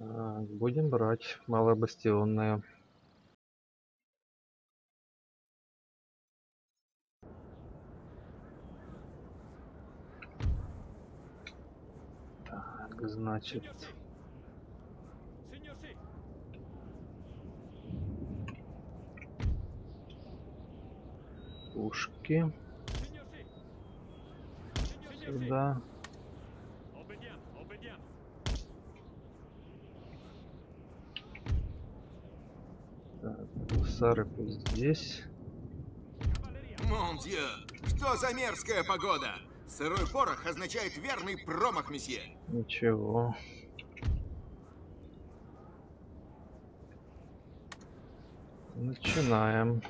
Так, будем брать малобастионные. Так, значит, пушки сюда. Obbediamo, obbediamo. Так, пусть здесь. Cavalleria. Мон дьё, что за мерзкая погода? Сырой порох означает верный промах, месье. Ничего. Начинаем.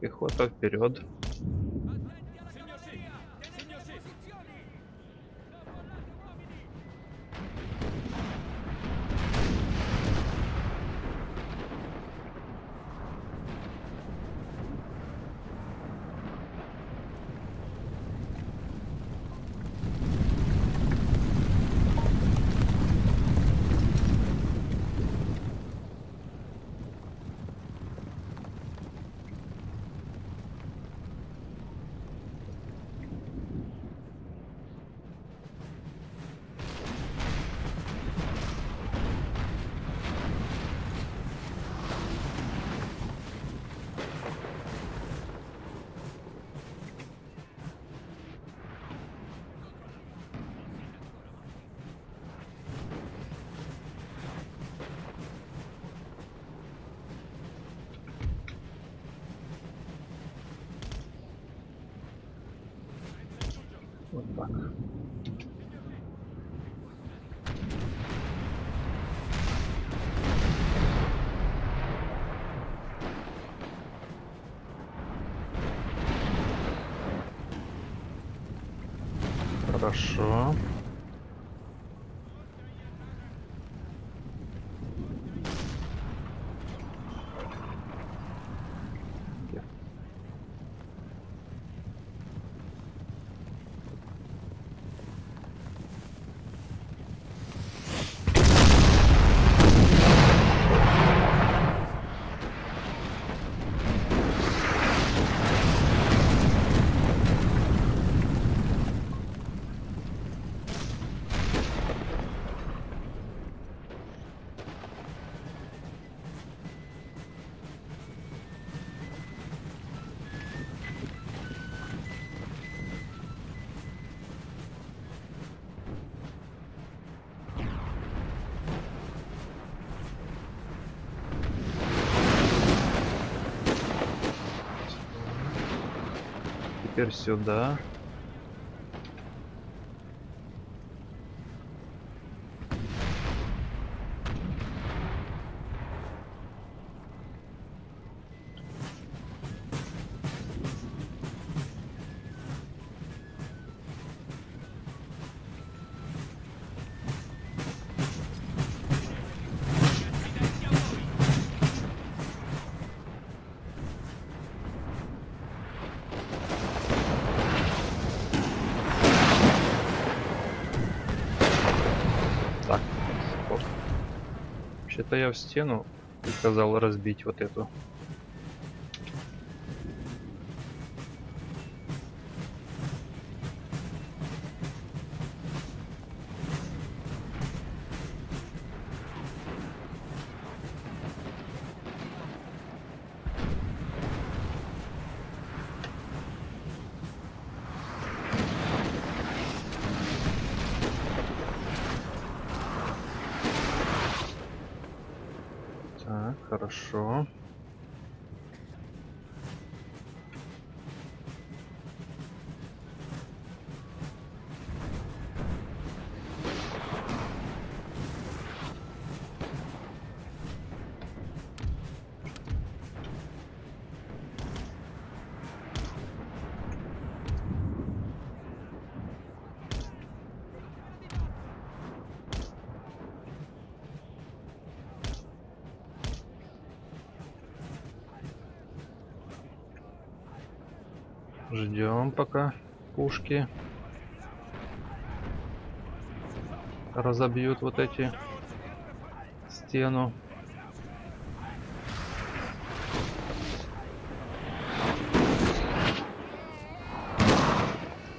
Пехота вперед. Так. Хорошо. Теперь сюда. Вообще-то я в стену приказал разбить вот эту. Хорошо. Ждем пока пушки. разобьют вот эти стену.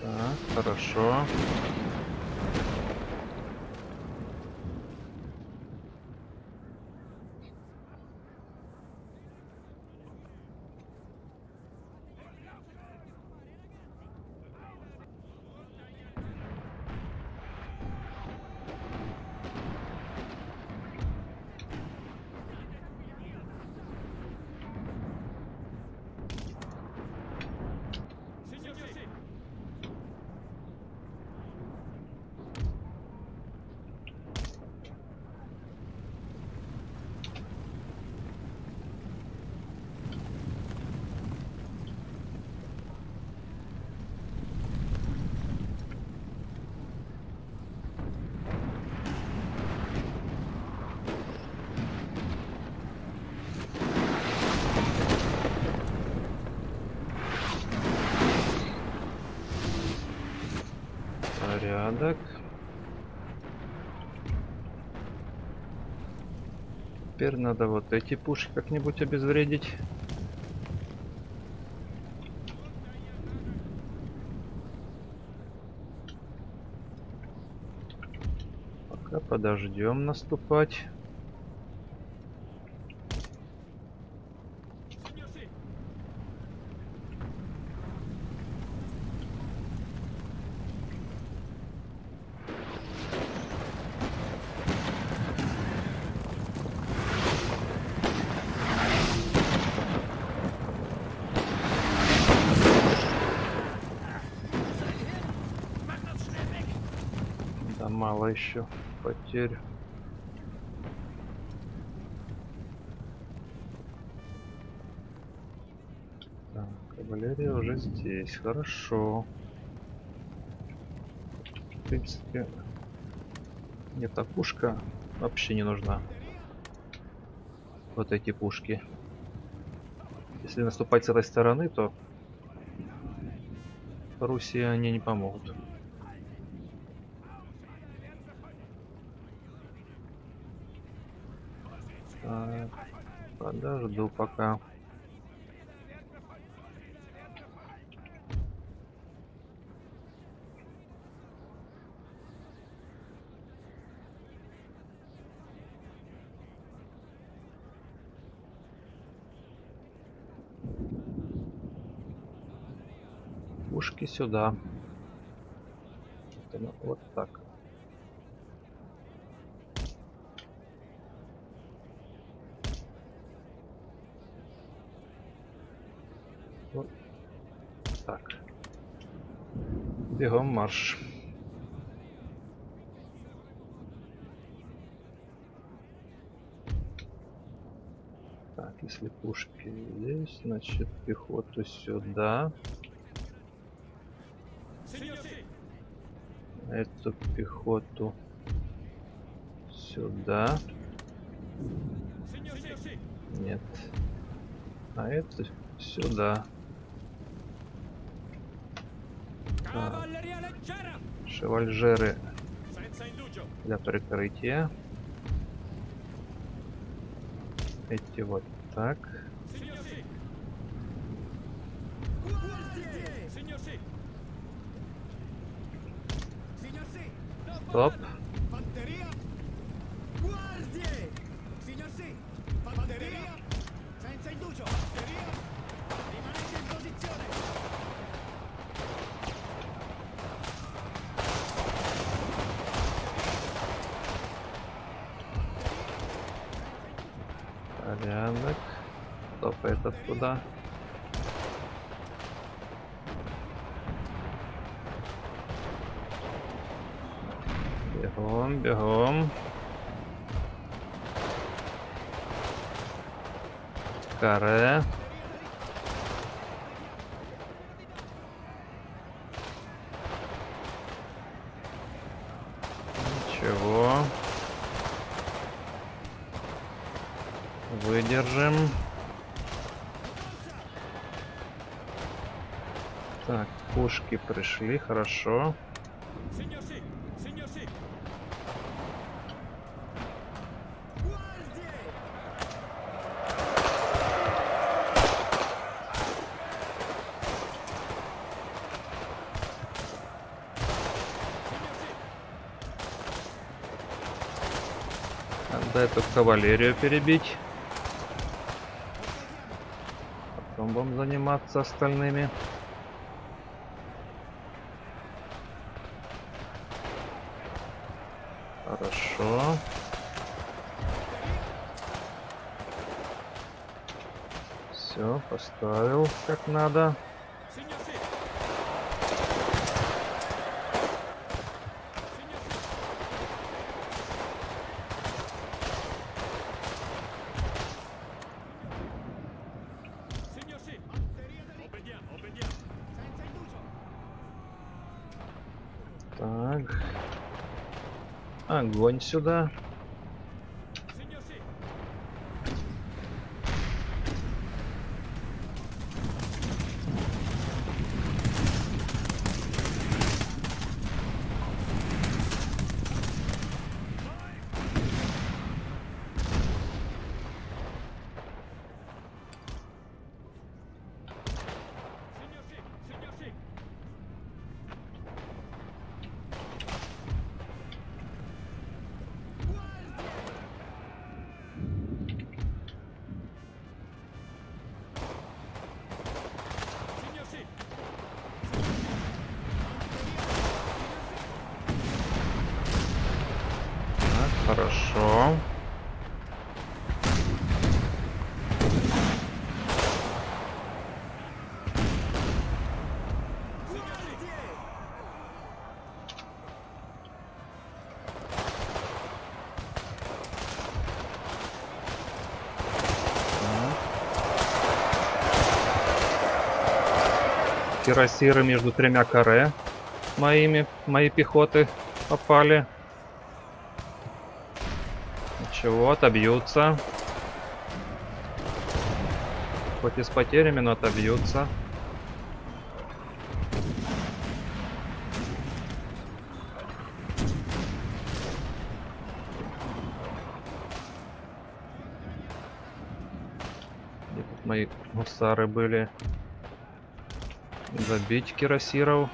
Так, хорошо. Signor sì. Порядок. Теперь надо вот эти пушки как-нибудь обезвредить. Пока подождем наступать. Signor sì. Да мало еще потерь. Так, кавалерия уже здесь. Хорошо. В принципе, мне эта пушка вообще не нужна. Вот эти пушки. Если наступать с этой стороны, то Руси они не помогут. Так, подожду пока. Пушки сюда. Ну, Вот так. Вот так. Бегом марш. Так, если пушки здесь, значит пехоту сюда. Эту пехоту сюда. Нет. А эту сюда. Leggera. Шевальжеры для прикрытия. Эти вот так. Стоп. Senza indugio, fanteria! Rimanete in posizione! Порядок. Стоп, этот куда? Бегом, бегом. Каре. Ничего. Выдержим. Так, пушки пришли, хорошо. Надо эту кавалерию перебить. Потом будем заниматься остальными. Поставил как надо. Так. Огонь сюда. Signor sì. Signor sì, signor sì. Signor sì. Так, хорошо. Кирасиры между тремя каре моими, моей пехоты попали. Ничего, отобьются. Хоть и с потерями, но отобьются. Где мои гусары были? Забить кирасиров.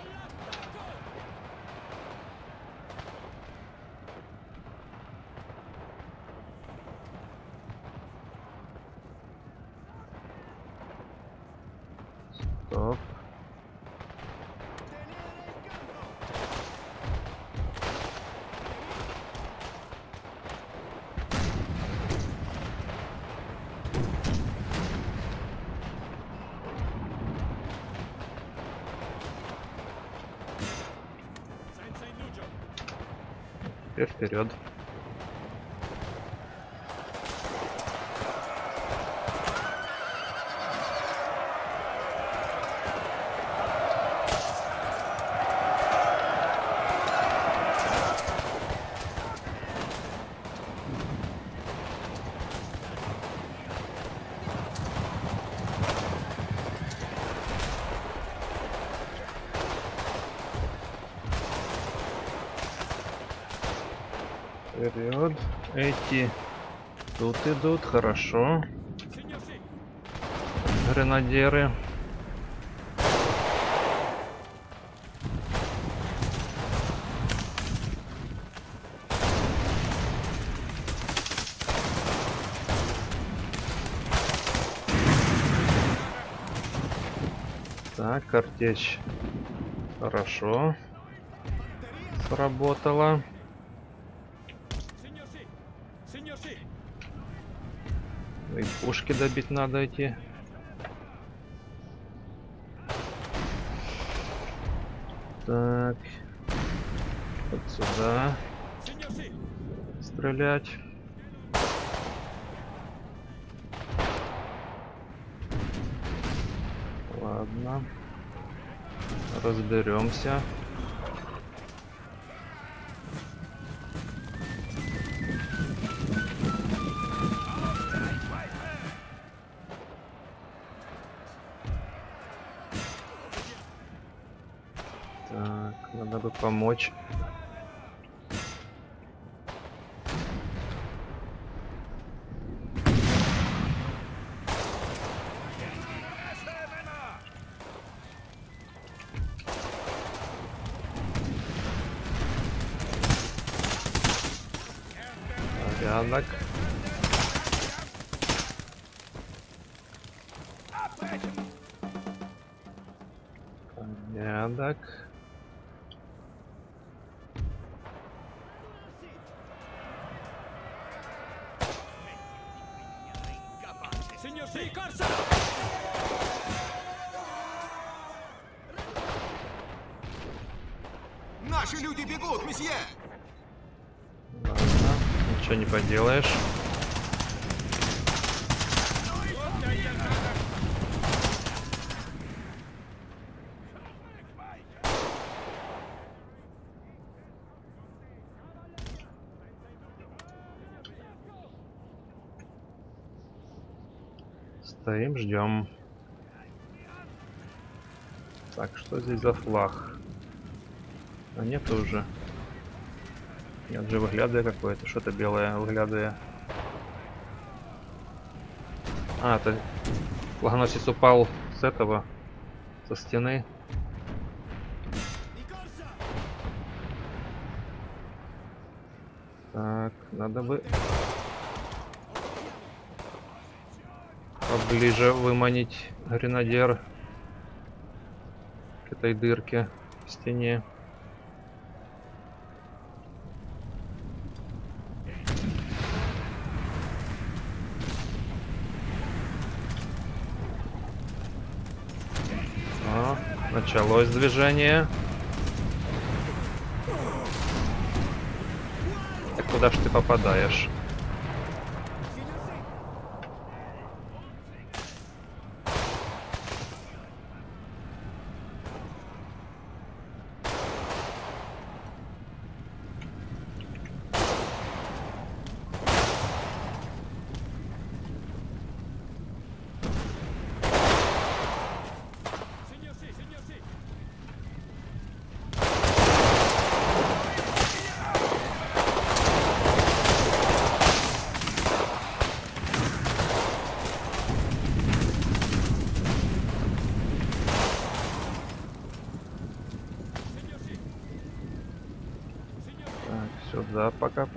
Эти тут идут, хорошо. Гренадеры. Так, картечь. Хорошо. Сработала. И пушки добить надо эти. Так. Вот сюда стрелять. Ладно. Разберемся. Помочь. Так, Порядок. Corsa! Наши люди бегут, месье! Ладно, ничего не поделаешь. Стоим, ждем. Так, что здесь за флаг? А нет уже. Нет же выглядывая какое-то, что-то белое выглядывая. А, это флагоносец упал с этого, со стены. Так, надо бы поближе выманить гренадер к этой дырке в стене. О, началось движение. Так куда ж ты попадаешь?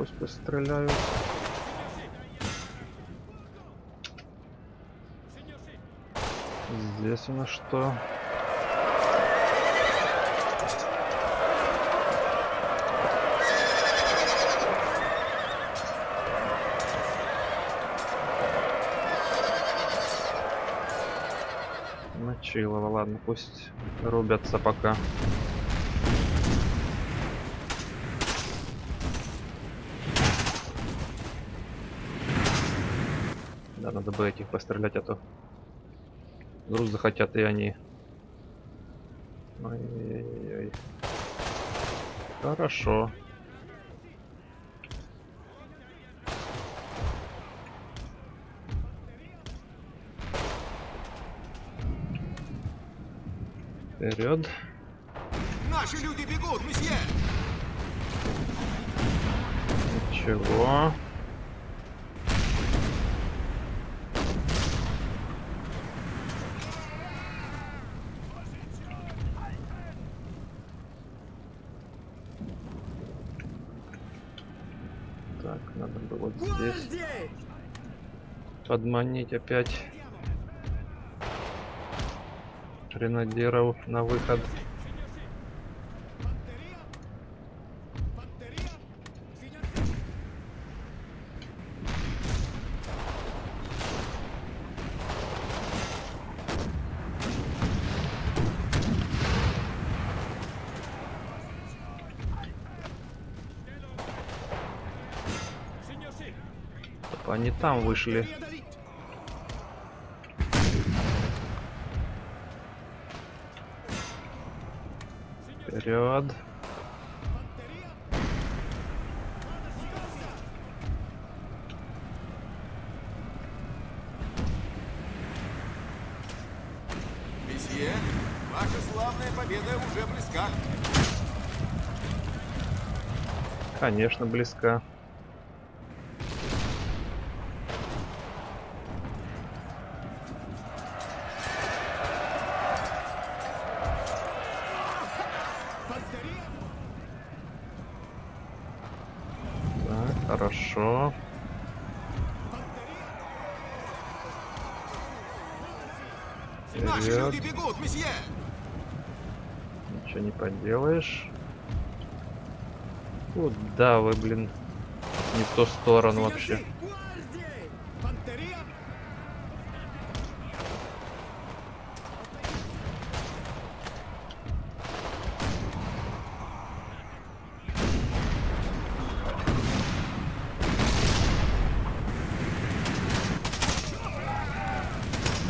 Пусть постреляют. Здесь у нас что? Начилово, ладно, пусть рубятся пока. Надо бы этих пострелять, а то Вдруг захотят и они. Ой-ой-ой. Хорошо. Вперед. Наши люди бегут, месье! Чего? Так, надо было вот здесь Guardie! Подманить опять гренадеров на выход. Они там вышли. Вперед. Месье, ваша славная победа уже близка. Конечно, близко. Поделаешь. Куда вы, блин? Не в ту сторону вообще.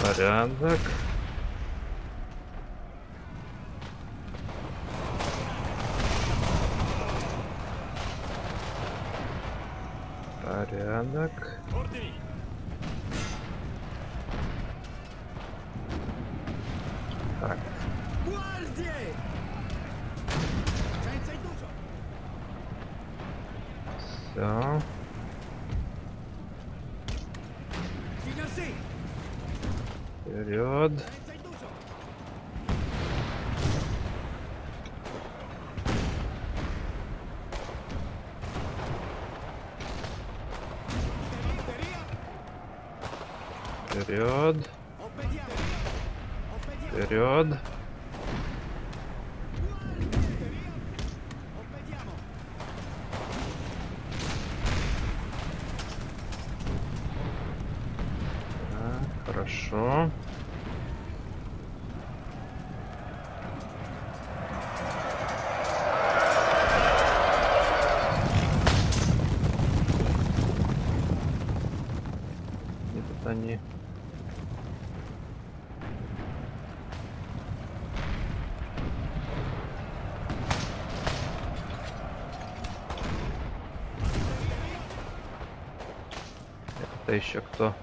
Порядок. Порядок. Ordini. Так, Guardie! Senza indugio! все. Signor sì, Вперед. Вперед. Вперед. Fanteria! Obbediamo! Так, хорошо. Где тут они? Это еще кто?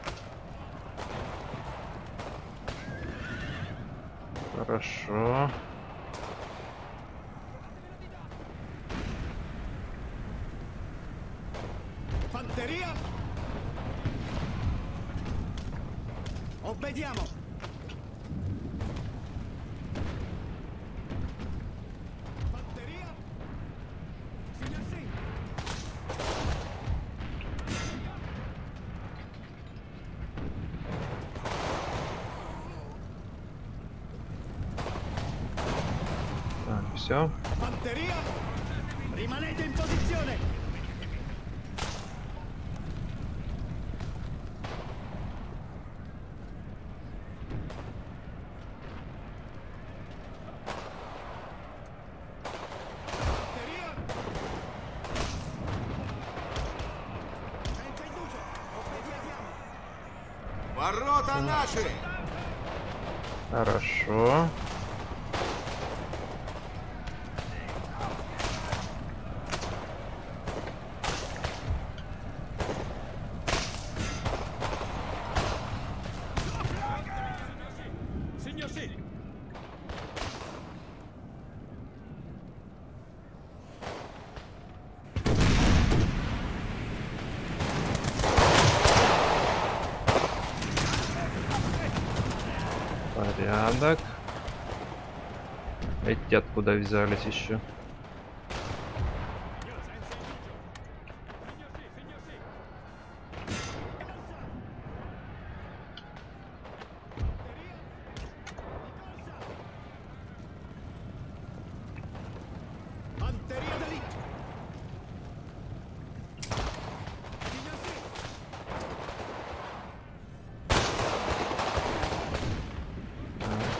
Хорошо. Fanteria! Obbediamo! Fanteria! Signor sì! Так, все. Fanteria! Rimanete in posizione! Fanteria! Senza indugio! Obbediamo! Ворота наши! Хорошо. Signor sì. Порядок. Эти откуда взялись еще? Signor sì, signor sì. Fanteria d'elite! Signor sì!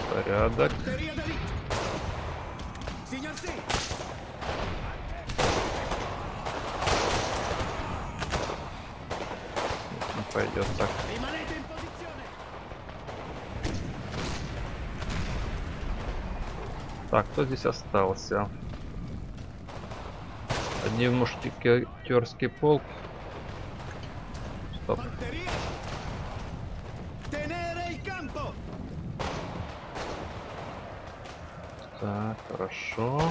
Так, порядок. Fanteria d'elite! Signor sì! Не пойдет так. Rimanete in posizione! Так, кто здесь остался? Один мушкетерский полк. Стоп. Так, хорошо.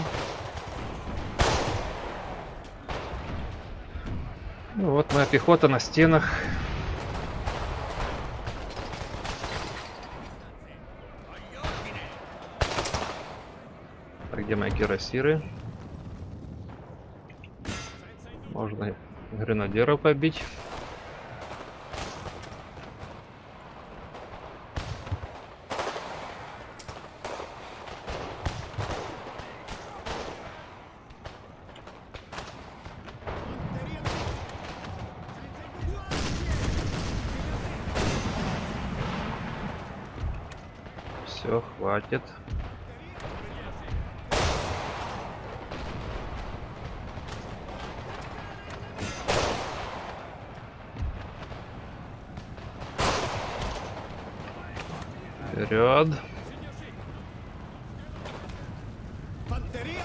Ну вот моя пехота на стенах. Кирасиры? Можно гренадера побить. Все, хватит. Вперед. Fanteria!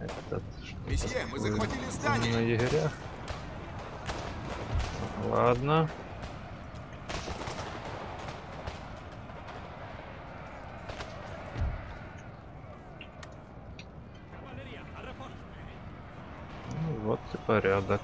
Этот, что Месье, мы такое? захватили На здание. егерях. Ладно. Cavalleria, al rapporto. Ну, вот и порядок.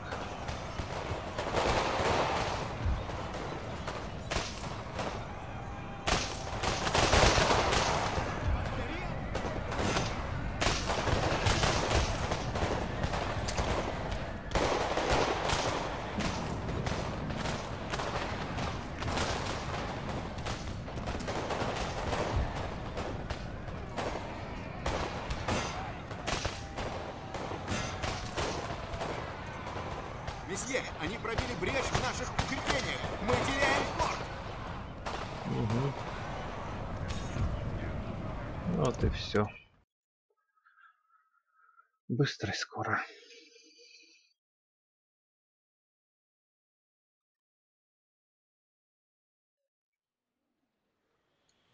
Месье, они пробили брешь в наших укреплениях. Мы теряем форт. Мгм. Вот и все. Быстро и скоро.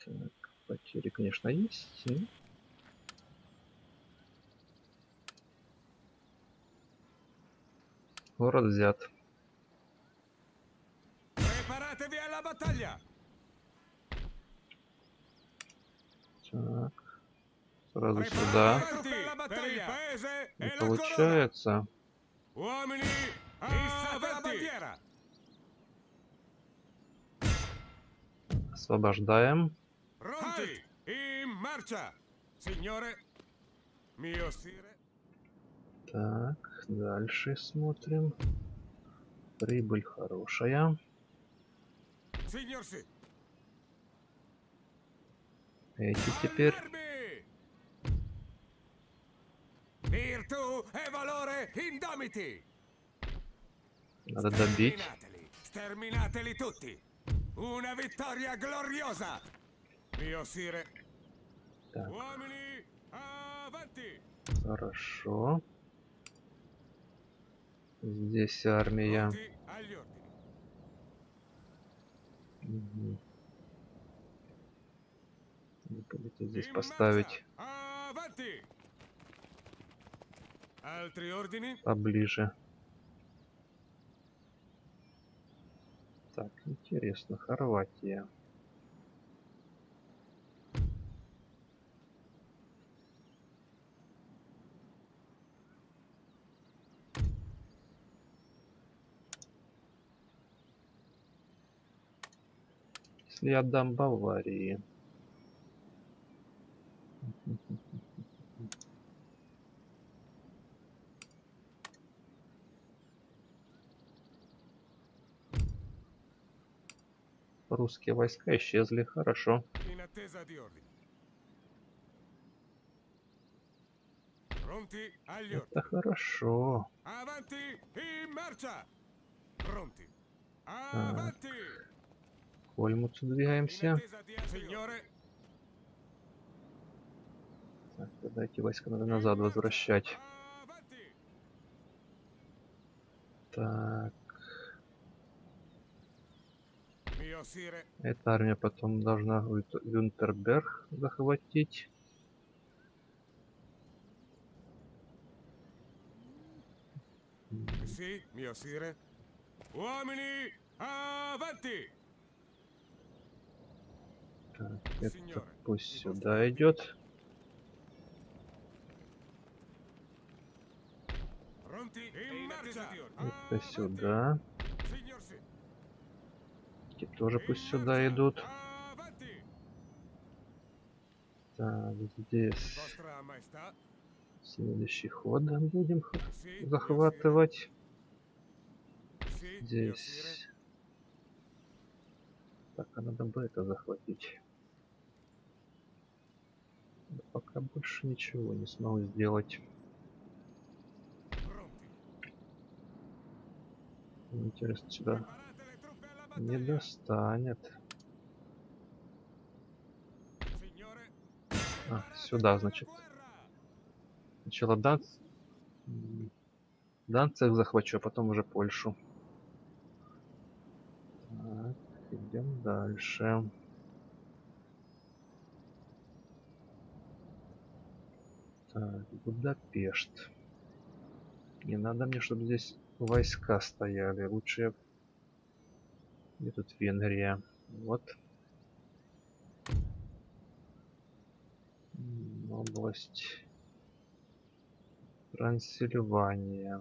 Так, потери, конечно, есть. Город взят. Так. Сразу сюда. Не e получается. Освобождаем. Так, дальше смотрим. Прибыль хорошая. Эти теперь. Indomiti! Надо добить. Sterminateli, sterminateli tutti! Una vittoria gloriosa! Mio sire, Так, uomini, avanti! хорошо. Здесь армия. Забудьте здесь поставить Avanti! Поближе. Так, интересно, Хорватия. Если я отдам Баварии. Русские войска исчезли, хорошо. Это хорошо. Avanti, in marcia! Pronti. Avanti! К Ольмуцу In двигаемся. attesa di Signore, Так, тогда эти войска надо назад возвращать. Так, Mio sire, эта армия потом должна Вюнтерберг захватить. sì, mio sire. Uomini, avanti! Так, это пусть сюда идет. Это сюда. Эти тоже пусть сюда идут. Так, здесь следующий ход будем захватывать. Здесь. Так, а надо бы это захватить. Да пока больше ничего не смогу сделать. Интересно, сюда не достанет. А, сюда, значит. Сначала Данц... м, Данциг захвачу, а потом уже Польшу. Так, идем дальше. Так, Будапешт. Не надо мне, чтобы здесь войска стояли. Лучше я... Где тут Венгрия? Вот. Область Трансильвания.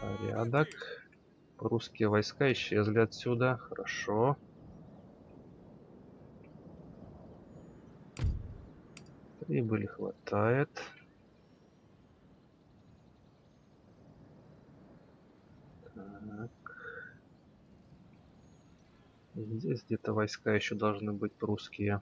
Порядок. Русские войска исчезли отсюда. Хорошо. Прибыли хватает. Так. Здесь где-то войска еще должны быть русские.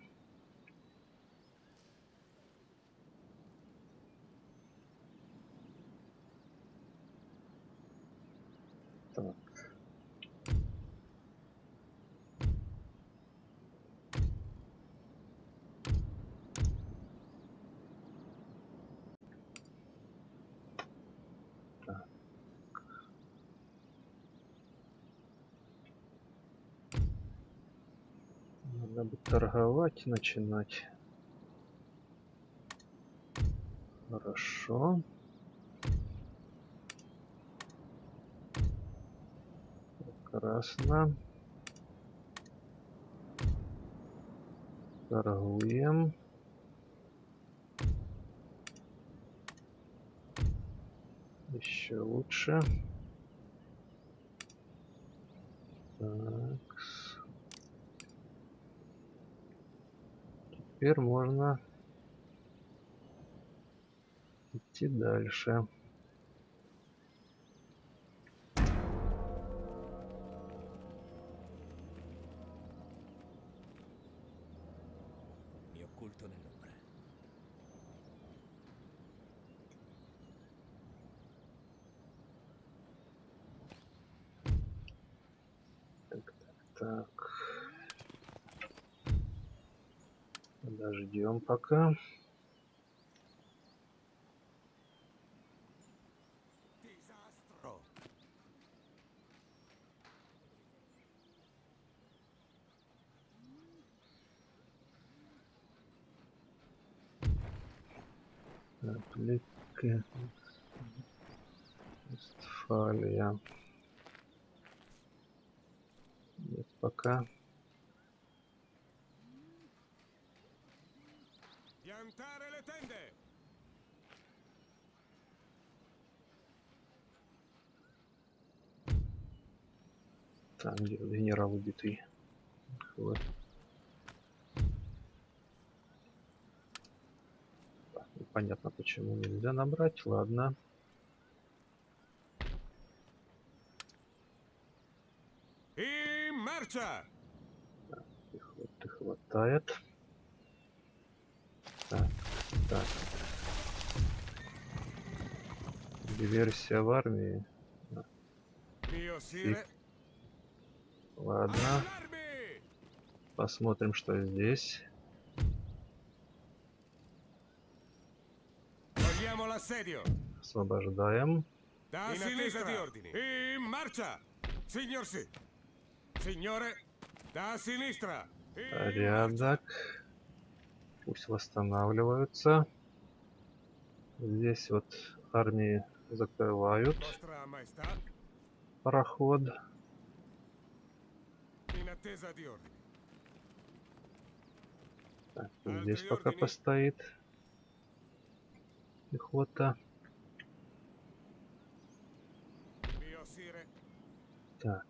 Надо бы торговать начинать. Хорошо. Прекрасно. Торгуем. Еще лучше. Так. Теперь можно идти дальше. Подождем пока. Реплики. Вестфалия. Нет, пока. Там, где генерал убитый. Вот. Так, Непонятно, почему нельзя набрать. Ладно. In marcia. Пехоты хватает. Так, так. Диверсия в армии. Sire. Ладно, посмотрим, что здесь. Освобождаем. Порядок. Пусть восстанавливаются. Здесь вот армии закрывают Vostra Так, здесь пока постоит пехота. Так,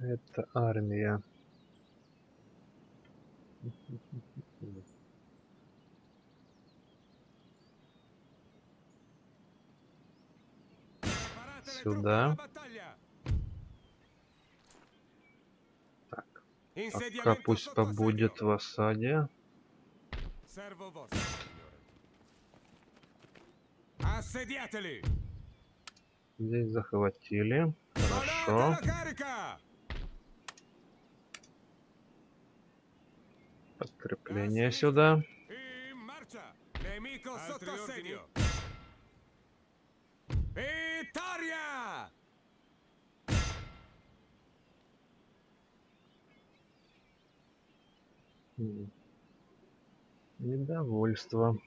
это армия. Сюда. Пока пусть побудет в осаде. Здесь захватили. Хорошо. Подкрепление сюда. In Недовольство.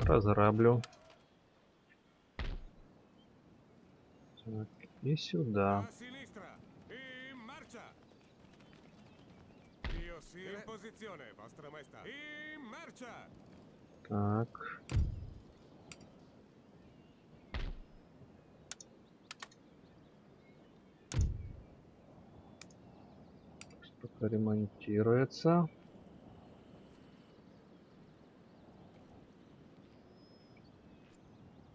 Разраблю. Так, и сюда. A sinistra! In marcia! Dio sire! In posizione, vostra maestà! In marcia! Так. Что-то ремонтируется.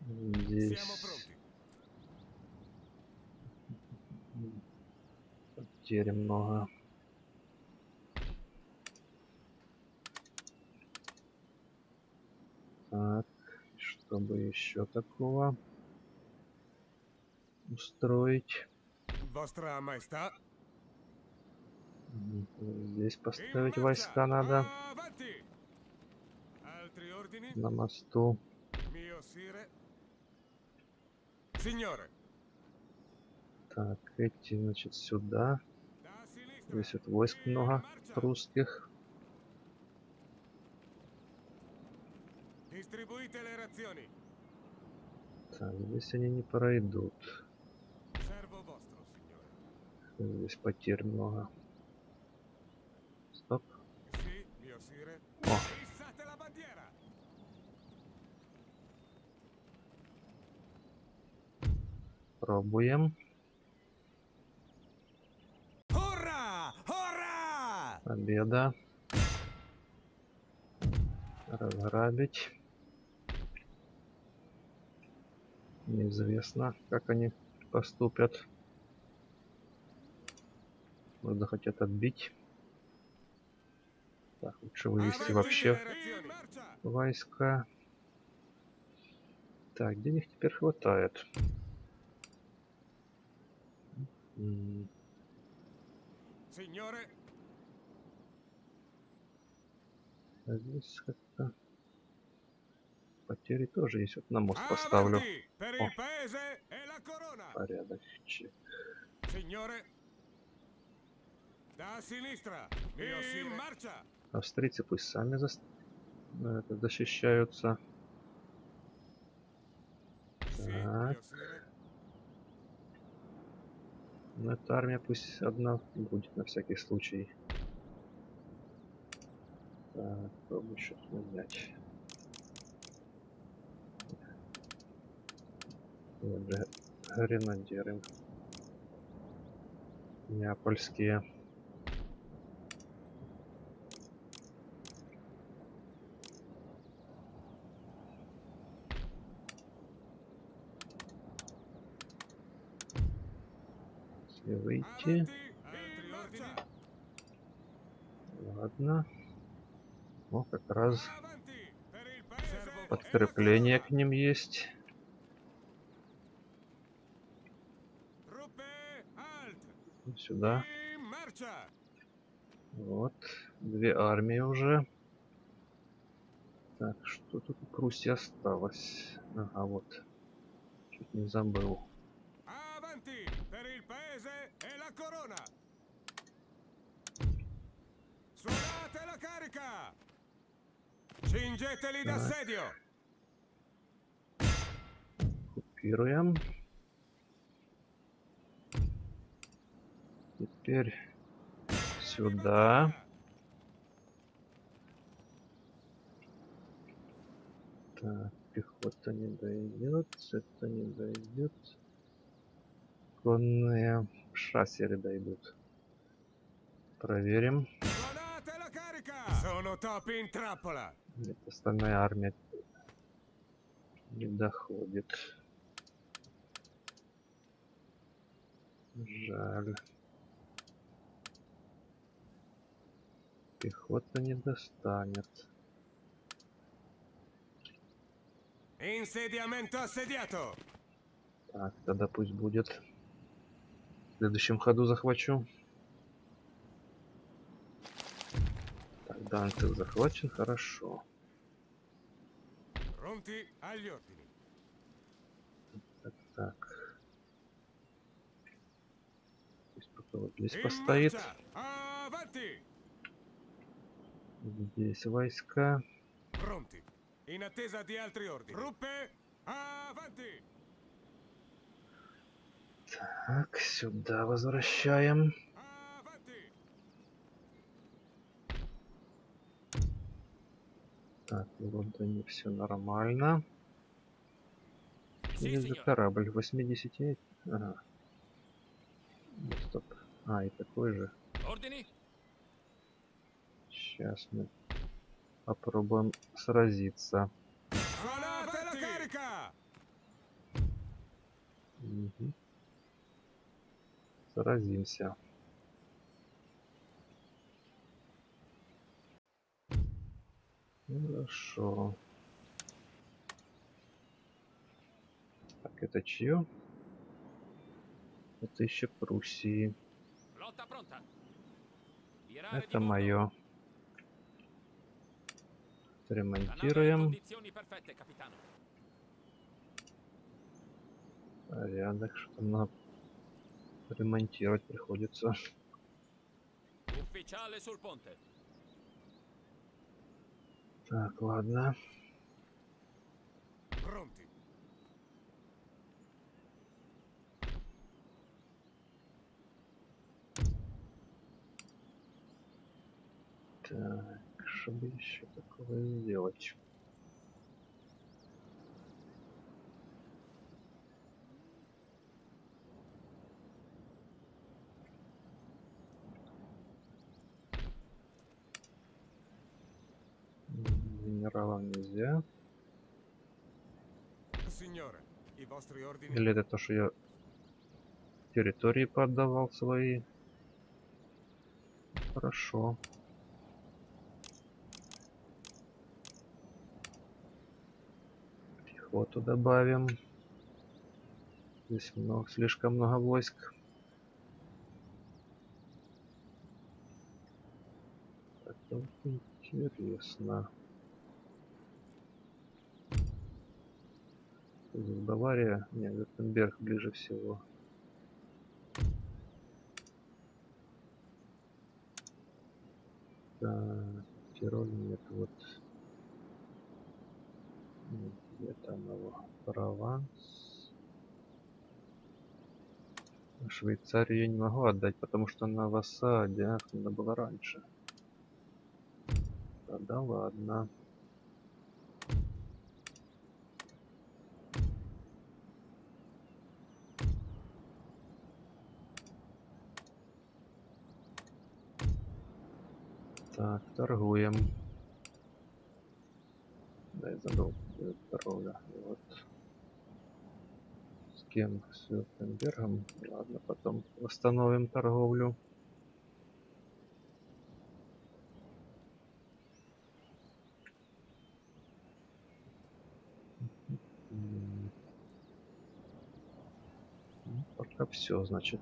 Здесь потери много. Так, чтобы еще такого устроить. Vostra maestà! Здесь поставить войска надо на мосту. Так, эти, значит, сюда. Здесь вот войск много русских. Так, здесь они не пройдут. Здесь потерь много. Стоп. Sì, mio sire! О, Fissate la bandiera! Пробуем. Ora! Ora! Победа. Разграбить. Неизвестно, как они поступят. Может, захотят отбить. Так, лучше вывести вообще войска. Так, денег теперь хватает. Signore! а здесь как-то потери тоже есть. Вот на мост поставлю. Oh. paese e! Порядок. Marcia! Австрийцы пусть сами зас- э, защищаются. Так. Но эта армия пусть одна будет на всякий случай. Так, пробую что-то взять. Гренадеры. Неапольские. Если выйти. Ладно. О, как раз подкрепление к ним есть. Сюда. Вот. Две армии уже. Так, что тут у Пруссии осталось? Ага, вот. Чуть не забыл. Cingeteli d'assedio! Купируем. Теперь сюда. Так, пехота не дойдет, это не дойдет. Конные шассеры дойдут. Проверим. Sono topi in trappola! Нет, остальная армия не доходит. Жаль. Пехота не достанет. Так, тогда пусть будет. В следующем ходу захвачу. Данцик захвачен, хорошо. Так, так. Пусть пока вот здесь постоит. Avanti! Здесь войска. Pronti. In attesa di altri ordini. Truppe, avanti! Так, сюда возвращаем. Avanti! Так, в Лондоне все нормально. Или за корабль 80 Ага. Ну, Стоп. А, и такой же. Сейчас мы попробуем сразиться. Мгм. Сразимся. Хорошо. Так, это чье? Это еще Пруссии. Это мое. Ремонтируем. Порядок, что нам ремонтировать приходится. Ufficiale sul ponte. Так, ладно. Так, что бы еще такого сделать? М, Генералов нельзя. Или это то, что я территории поотдавал свои? Хорошо. Пехоту добавим. Здесь много, слишком много войск. Так, вот интересно. Здесь Бавария, не, Вюртемберг ближе всего. Так, Тироль нет, вот. Где там его? Прованс. Швейцарию я не могу отдать, потому что она в осаде. Ах, надо было раньше. Тогда ладно. Так, торгуем. Да, я забыл э, торговля. Вот. С кем? С Вюртембергом. Ладно, потом восстановим торговлю. Ну, все, значит.